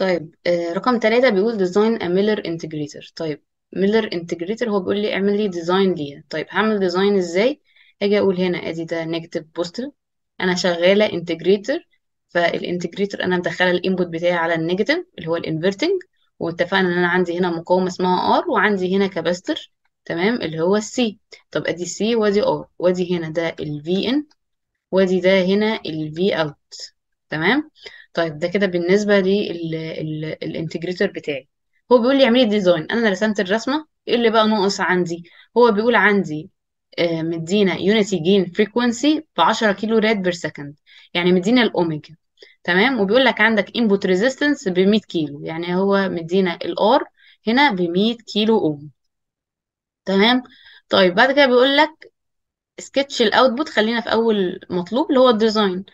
طيب آه رقم ثلاثة بيقول design a Miller integrator. طيب Miller integrator هو بيقول لي اعمل لي design ليها. طيب هعمل design إزاي؟ هاجي أقول هنا ادي ده negative positive أنا شغالة integrator فال integrator أنا مدخلة ال input بتاعي على ال negative اللي هو ال inverting واتفقنا ان أنا عندي هنا مقاومة اسمها R وعندي هنا capacitor تمام اللي هو ال C طب ادي C وادي R وادي هنا ده ال V in وادي ده هنا ال V out تمام؟ طيب ده كده بالنسبة لل integrator بتاعي. هو بيقول لي اعملي design أنا رسمت الرسمة إيه اللي بقى ناقص عندي؟ هو بيقول عندي آه، مدينا unity gain frequency ب 10 كيلو rad per second يعني مدينا الأوميجا. تمام؟ وبيقول لك عندك input resistance ب 100 كيلو. يعني هو مدينا ال R هنا ب 100 كيلو اوم تمام؟ طيب بعد كده بيقول لك sketch ال output خلينا في أول مطلوب اللي هو ال design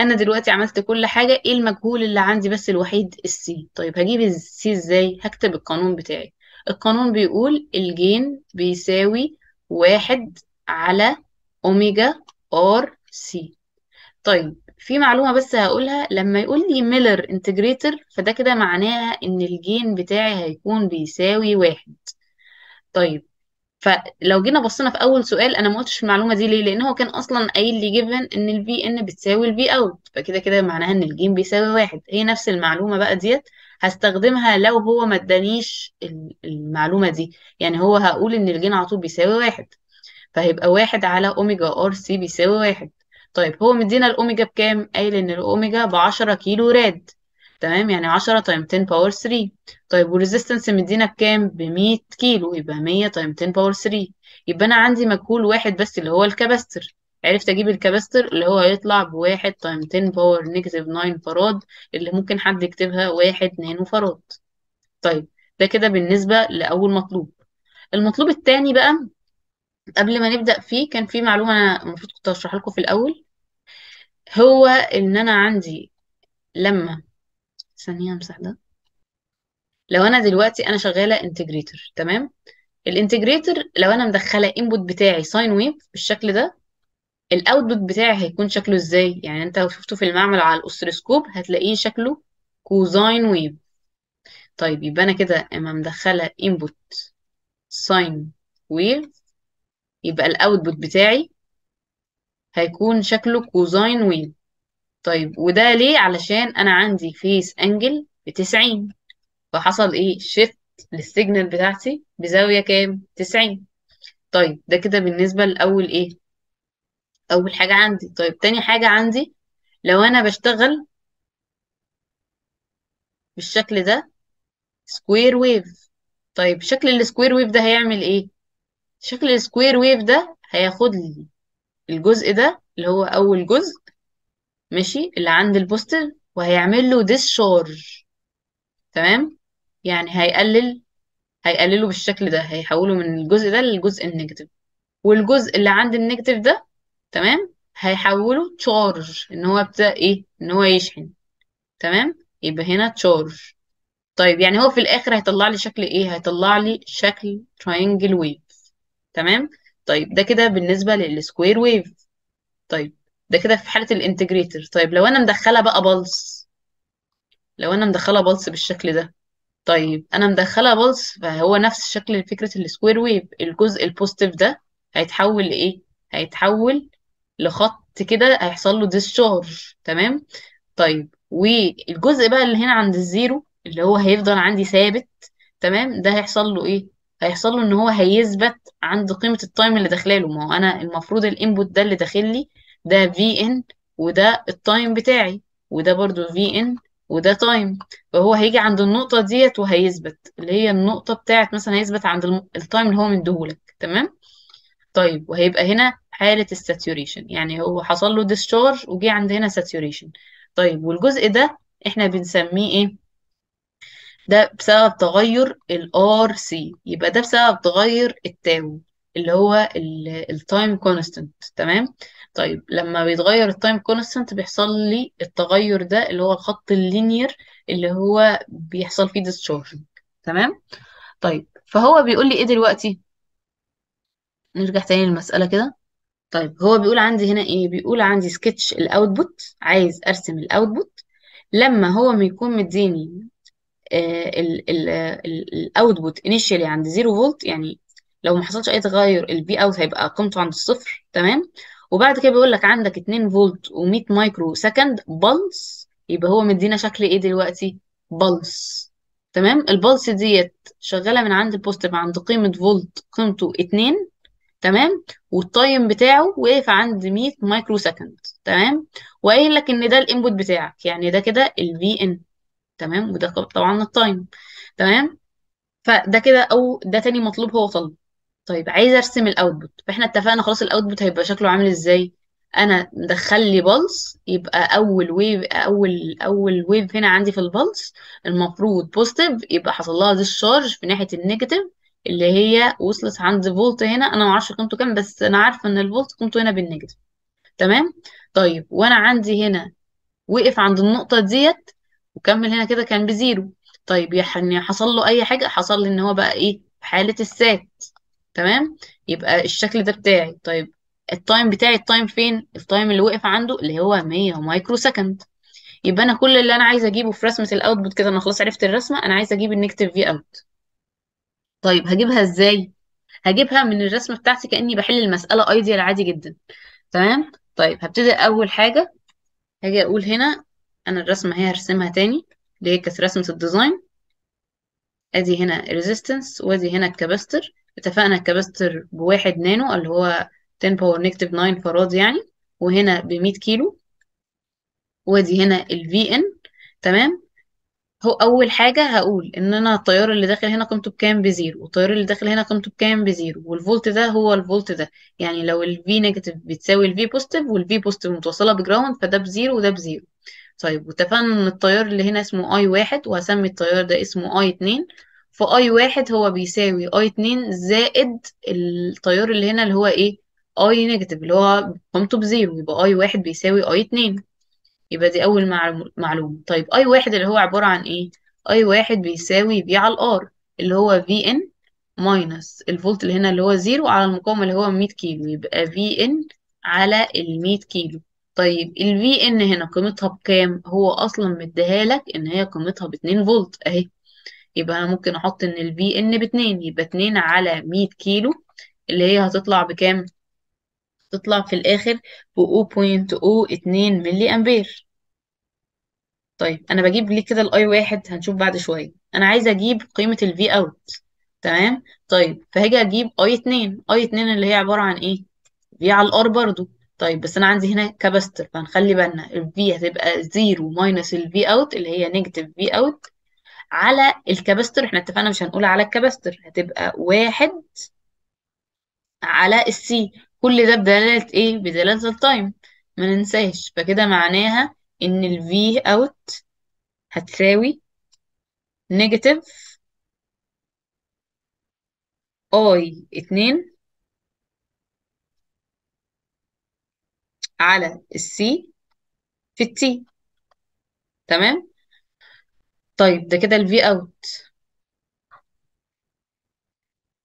أنا دلوقتي عملت كل حاجة إيه المجهول اللي عندي بس الوحيد السي؟ طيب هجيب ال C إزاي؟ هكتب القانون بتاعي. القانون بيقول ال gain بيساوي واحد على omega R C طيب في معلومة بس هقولها لما يقول لي Miller integrator فده كده معناها إن ال gain بتاعي هيكون بيساوي واحد. طيب فلو جينا بصينا في أول سؤال أنا ما قلتش المعلومة دي ليه؟ لأن هو كان أصلا قايل لي given إن ال V in بتساوي ال V out فكده كده معناها إن الجيم بيساوي واحد. هي نفس المعلومة بقى ديت. هستخدمها لو هو ما ادانيش ال- المعلومة دي. يعني هو هقول إن ال gain على طول بيساوي واحد. فهيبقى واحد على omega R C بيساوي واحد. طيب هو مدينا الاوميجا بكام؟ قايل إن الاوميجا ب 10 كيلو rad. تمام؟ يعني 10 time 10 power 3 طيب وال resistance مدينا بكام ب 100 كيلو. يبقى 100 time 10 power 3 يبقى أنا عندي مجهول واحد بس اللي هو ال capacitor. عرفت أجيب ال capacitor؟ اللي هو هيطلع بواحد time 10 power negative 9 فراد اللي ممكن حد يكتبها واحد nano farad طيب ده كده بالنسبة لأول مطلوب. المطلوب التاني بقى قبل ما نبدأ فيه كان في معلومة أنا المفروض كنت أشرح لكم في الأول. هو إن أنا عندي لما ثانية أمسح ده. لو أنا دلوقتي أنا شغالة integrator تمام؟ ال integrator لو أنا مدخلة input بتاعي sine wave بالشكل ده ال output بتاعي هيكون شكله إزاي؟ يعني أنت لو شفته في المعمل على ال oscilloscope هتلاقيه شكله cosine wave طيب يبقى أنا كده أما مدخلة input sine wave يبقى ال output بتاعي هيكون شكله cosine wave طيب وده ليه؟ علشان أنا عندي phase angle بتسعين فحصل إيه؟ shift لل signal بتاعتي بزاوية كام؟ تسعين. طيب ده كده بالنسبة لأول إيه؟ أول حاجة عندي. طيب تاني حاجة عندي لو أنا بشتغل بالشكل ده square wave طيب شكل ال square wave ده هيعمل إيه؟ شكل ال square wave ده هياخد لي الجزء ده اللي هو أول جزء ماشي اللي عند ال positive وهيعمل له discharge تمام؟ يعني هيقلل هيقلله بالشكل ده هيحوله من الجزء ده للجزء ال negative. والجزء اللي عند ال negative ده تمام؟ هيحوله charge إن هو ابتدى إيه؟ إن هو يشحن. تمام؟ يبقى هنا charge طيب يعني هو في الآخر هيطلع لي شكل إيه؟ هيطلع لي شكل triangle wave تمام؟ طيب ده كده بالنسبة لل square wave طيب ده كده في حالة ال integrator طيب لو أنا مدخلة بقى pulse لو أنا مدخلة pulse بالشكل ده طيب أنا مدخلة pulse فهو نفس شكل فكرة ال square wave الجزء ال positive ده هيتحول لإيه؟ هيتحول لخط كده هيحصل له discharge تمام؟ طيب والجزء بقى اللي هنا عند ال zero اللي هو هيفضل عندي ثابت تمام؟ ده هيحصل له إيه؟ هيحصل له إن هو هيثبت عند قيمة ال time اللي داخلاله ما هو أنا المفروض ال input ده اللي داخل لي ده V in وده ال time بتاعي وده برضو V in وده time فهو هيجي عند النقطة ديت وهيثبت اللي هي النقطة بتاعت مثلا هيثبت عند ال time اللي هو مديهولك تمام؟ طيب وهيبقى هنا حالة ال saturation يعني هو حصل له discharge وجي عند هنا saturation. طيب والجزء ده إحنا بنسميه إيه؟ ده بسبب تغير ال RC يبقى ده بسبب تغير ال tau. اللي هو ال time constant تمام؟ طيب لما بيتغير ال time constant بيحصل لي التغير ده اللي هو الخط ال linear اللي هو بيحصل فيه discharge تمام؟ طيب فهو بيقول لي إيه دلوقتي؟ نرجع تاني للمسألة كده. طيب هو بيقول عندي هنا إيه؟ بيقول عندي sketch ال output عايز أرسم ال output لما هو ما يكون مديني ال output initially عند 0 فولت يعني لو ما حصلش أي تغير ال V out هيبقى قيمته عند الصفر تمام؟ وبعد كده بيقول لك عندك 2 فولت و100 micro second pulse يبقى هو مدينا شكل إيه دلوقتي؟ pulse تمام؟ ال pulse ديت شغالة من عند ال positive عند قيمة فولت قيمته 2 تمام؟ وال time بتاعه وقف عند 100 microsecond تمام؟ وقايل لك إن ده ال input بتاعك يعني ده كده ال V in تمام؟ وده طبعا ال time تمام؟ فده كده أو ده تاني مطلوب هو طلب. طيب عايزه ارسم ال output فاحنا اتفقنا خلاص ال output هيبقى شكله عامل إزاي؟ أنا مدخل لي pulse يبقى أول wave اول اول ويف هنا عندي في ال pulse المفروض positive يبقى حصل لها discharge في ناحية ال negative اللي هي وصلت عند فولت هنا. أنا ما أعرفش قيمته كام بس أنا عارفة إن الفولت قيمته هنا بال negative تمام؟ طيب وأنا عندي هنا وقف عند النقطة ديت وكمل هنا كده كان بزيرو. طيب يعني حصل له أي حاجة؟ حصل لي إن هو بقى إيه؟ حالة ال sat. تمام؟ يبقى الشكل ده بتاعي. طيب ال time بتاعي ال time فين؟ ال time اللي وقف عنده اللي هو 100 microsecond يبقى أنا كل اللي أنا عايزه أجيبه في رسمة ال output كده أنا خلاص عرفت الرسمة أنا عايزه أجيب ال negative V out طيب هجيبها إزاي؟ هجيبها من الرسمة بتاعتي كأني بحل المسألة ideal عادي جدا. تمام؟ طيب هبتدي أول حاجة هاجي أقول هنا أنا الرسمة هي هرسمها تاني اللي هي كانت رسمة ال design أدي هنا resistance وأدي هنا ال capacitor اتفقنا ال capacitor بواحد نانو اللي هو 10 power negative 9 فراد يعني وهنا ب 100 كيلو. وادي هنا ال V in تمام؟ هو أول حاجة هقول إن أنا التيار اللي داخل هنا قيمته بكام؟ بزيرو. والتيار اللي داخل هنا قيمته بكام؟ بزيرو. والفولت ده هو الفولت ده. يعني لو ال V negative بتساوي ال V positive وال V positive متوصلة ب ground فده بزيرو وده بزيرو. طيب واتفقنا إن التيار اللي هنا اسمه I واحد وهسمي التيار ده اسمه I اتنين. ف I واحد هو بيساوي I اتنين زائد التيار اللي هنا اللي هو إيه؟ I negative اللي هو قيمته بزيرو يبقى I واحد بيساوي I اتنين. يبقى دي أول معلومة. طيب I واحد اللي هو عبارة عن إيه؟ I واحد بيساوي V على ال R اللي هو V in minus الفولت اللي هنا اللي هو زيرو على المقاومة اللي هو 100 كيلو يبقى V in على ال 100 كيلو. طيب ال V in هنا قيمتها بكام؟ هو أصلا مديها لك إن هي قيمتها ب 2 فولت أهي. يبقى أنا ممكن أحط إن ال V in ب 2 يبقى 2 على 100 كيلو اللي هي هتطلع بكام؟ تطلع في الآخر ب 0.02 ملي أمبير. طيب أنا بجيب ليه كده ال I واحد؟ هنشوف بعد شوية. أنا عايزة أجيب قيمة ال V out تمام؟ طيب فهاجي أجيب I 2 I 2 اللي هي عبارة عن إيه؟ V على ال R برضو. طيب بس أنا عندي هنا capacitor فهنخلي بالنا ال V هتبقى 0 minus ال V out اللي هي negative V out على ال capacitor إحنا اتفقنا مش هنقول على ال capacitor هتبقى واحد على ال C كل ده بدلالة إيه؟ بدلالة ال time ما ننساش فكده معناها إن ال V out هتساوي negative I اتنين على ال C في ال T تمام؟ طيب ده كده ال V out.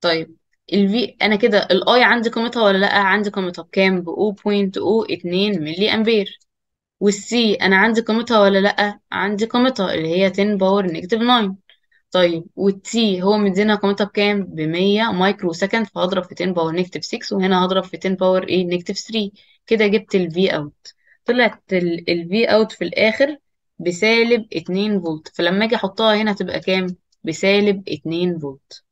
طيب ال V أنا كده ال I عندي قيمتها ولا لأ؟ عندي قيمتها بكام؟ ب 0.02 ملي امبير وال C أنا عندي قيمتها ولا لأ؟ عندي قيمتها اللي هي 10 power negative 9 طيب وال T هو مدينا قيمتها بكام؟ ب 100 microsecond فهضرب في 10 power negative 6 وهنا هضرب في 10 power إيه negative 3 كده جبت ال V out طلعت ال V out في الآخر بسالب 2 فولت. فلما أجي احطها هنا تبقى كام؟ بسالب 2 فولت.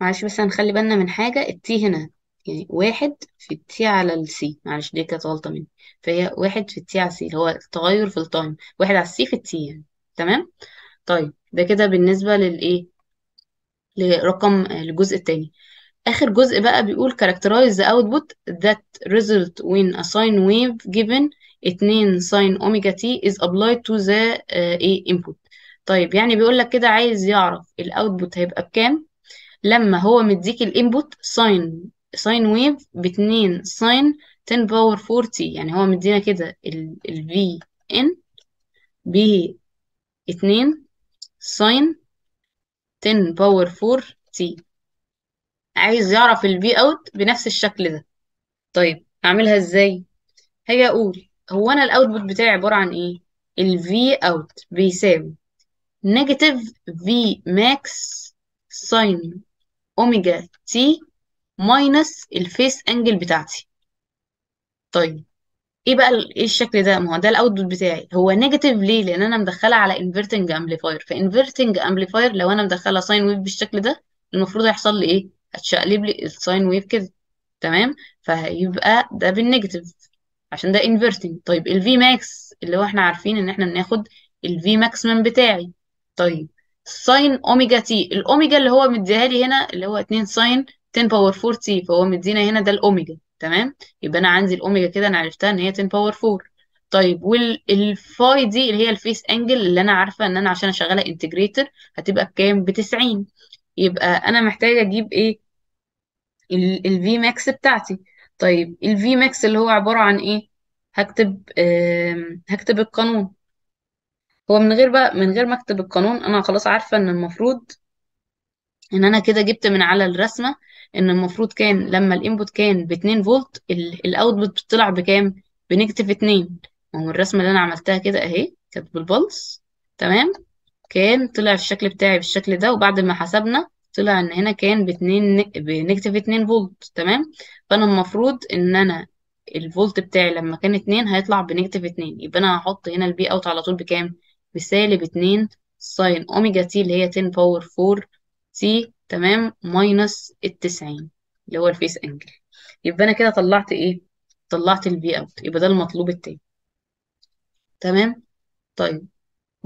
معلش بس هنخلي بالنا من حاجة. ال T هنا يعني واحد في ال T على ال C معلش دي كانت غلطة مني. فهي واحد في ال T على ال C اللي هو التغير في ال time. واحد على ال C في ال T يعني. تمام؟ طيب ده كده بالنسبة للإيه؟ لرقم الجزء التاني. آخر جزء بقى بيقول characterize the output that result when a sine wave given 2 sin omega t is applied to the uh, input. طيب يعني بيقول لك كده عايز يعرف ال output هيبقى بكام؟ لما هو مديك ال input sine sine wave ب 2 sine 10 power 40 يعني هو مدينا كده ال V in ب 2 sine 10 power 4 T عايز يعرف ال V out بنفس الشكل ده. طيب اعملها إزاي؟ هاجي أقول هو أنا ال output بتاعي عبارة عن إيه؟ ال V out بيساوي negative V max sine omega t minus ال phase angle بتاعتي. طيب إيه بقى إيه الشكل ده؟ ما هو ده ال output بتاعي. هو negative ليه؟ لأن أنا مدخله على inverting amplifier ف inverting amplifier لو أنا مدخله sine wave بالشكل ده المفروض هيحصل لي إيه؟ هتشقلب لي ال sine wave كده تمام؟ فهيبقى ده بال negative عشان ده inverting طيب ال V max اللي هو إحنا عارفين ان إحنا بناخد ال V maximum بتاعي. طيب sine omega t الاوميجا اللي هو مديها لي هنا اللي هو 2 sine 10 power 4 t فهو مدينا هنا ده الاوميجا تمام؟ يبقى أنا عندي الاوميجا كده أنا عرفتها ان هي 10 power 4 طيب وال phi دي اللي هي ال phase angle اللي أنا عارفة ان أنا عشان اشغلها integrator هتبقى بكام؟ ب 90 يبقى أنا محتاجة أجيب إيه؟ ال V max بتاعتي. طيب ال V max اللي هو عبارة عن إيه؟ هكتب آم، هكتب القانون. هو من غير بقى من غير ما أكتب القانون أنا خلاص عارفة إن المفروض إن أنا كده جبت من على الرسمة إن المفروض كان لما ال input كان ب 2 فولت ال output بتطلع بكام؟ ب negative 2 ما هو الرسمة اللي أنا عملتها كده أهي كانت بال pulse تمام؟ كان طلع الشكل بتاعي بالشكل ده وبعد ما حسبنا طلع إن هنا كان باتنين ب negative 2 فولت تمام؟ فأنا المفروض إن أنا الفولت بتاعي لما كان 2 هيطلع ب negative 2 يبقى أنا هحط هنا ال V out على طول بكام؟ بسالب 2 sine omega t اللي هي 10 power 4 t تمام؟ minus ال 90 اللي هو ال phase angle يبقى أنا كده طلعت إيه؟ طلعت ال V out يبقى ده المطلوب التاني. تمام؟ طيب.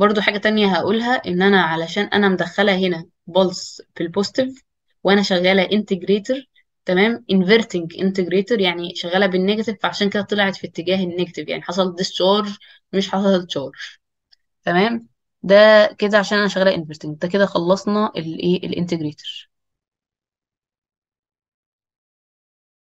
برضو حاجة تانية هقولها إن أنا علشان أنا مدخلة هنا pulse في ال positive وأنا شغالة integrator تمام؟ inverting integrator يعني شغالة بال negative فعشان كده طلعت في اتجاه ال negative يعني حصل discharge مش حصل charge تمام؟ ده كده عشان أنا شغالة inverting ده كده خلصنا الايه ال integrator